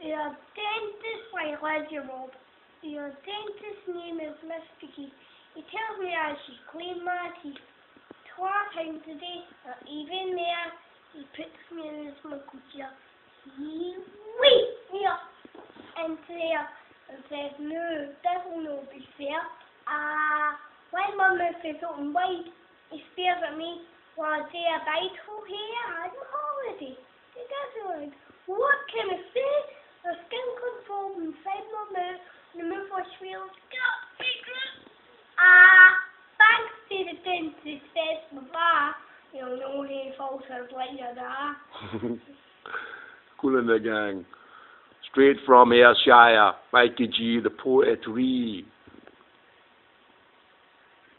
Your dentist, my Rob. Your dentist's name is Miss Vicky. He tells me I should clean my teeth twice times a day, or even there, he puts me in his smoky chair. He wakes me up into there and says, no, that will not be fair. Ah, uh, my mouth is open wide, he stares at me while I say a bite hole here on holiday. He doesn't What can I say? The skin control inside my mouth, and the Ah, thanks the dentist says bye. You know, no he falters like that. cool in the gang. Straight from Ayrshire, Mikey G, the poet poetry.